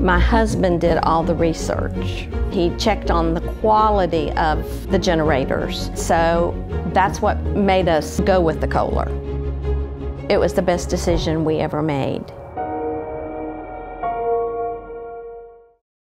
My husband did all the research. He checked on the quality of the generators. So that's what made us go with the Kohler. It was the best decision we ever made.